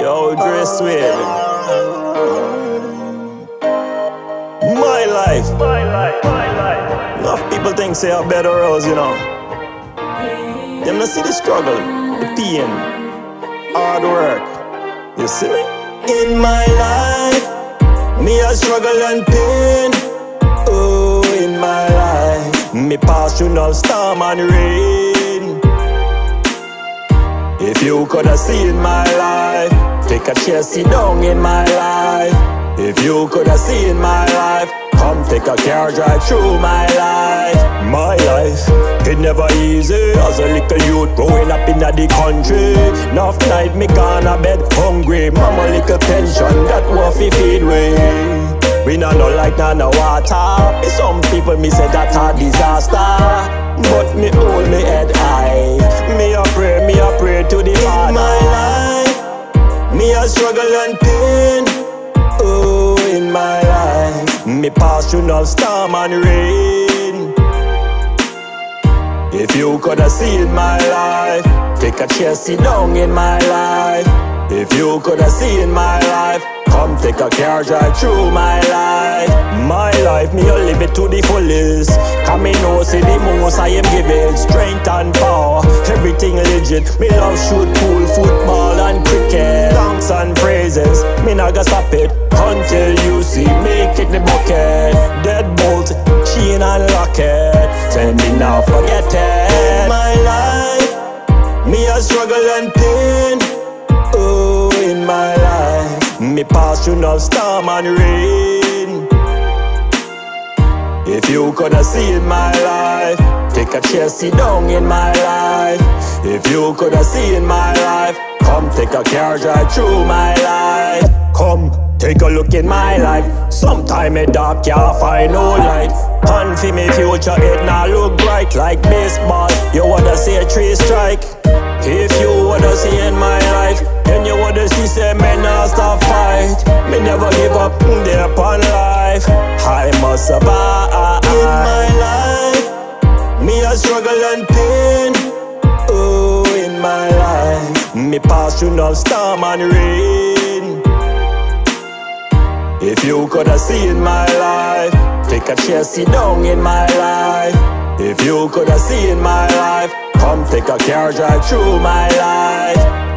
Yo, Dre Swade. My life. My life, my life. Enough people think say I better rose, you know. Them not see the struggle, the pain, hard work. You see me? In my life, me a struggle and pain. Oh, in my life, me pass through no storm and rain. You coulda seen my life, take a chair, sit down in my life. If you coulda seen my life, come take a car drive through my life. My life, it never easy. As a little youth growing up in the country, enough night me gone a bed hungry. Mama little pension that want fi feed we. We not no like none no water. Me some people me say that a disaster. But me hold me head high. Pain. Oh, in my life, me pass through no storm and rain. If you coulda seen my life, take a chair, sit down in my life. If you coulda seen my life, come take a car drive through my life. My life, me a live it to the fullest. Come me know oh, see the most I am giving strength and power. Everything legit. Me love shoot pool, football and cricket. And praises. Me not gonna stop it until you see me kick the bucket. Deadbolt, chain and locket. Tell me now forget it. My life, me a struggle and pain. Oh, in my life, me pass through no storm and rain. If you coulda seen my life, take a chair, sit down in my life. If you coulda seen my life, take a car drive through my life. Come. Take a look in my life. Sometime it dark, can't find no light. And for me future, it not look bright like baseball. You wanna see a tree strike? If you wanna see in my life, then you wanna see say me not stop fight. Me never give up there upon life. I must survive. Pass through no storm and rain. If you coulda seen my life, take a chair, sit down in my life. If you coulda seen my life, come take a car drive through my life.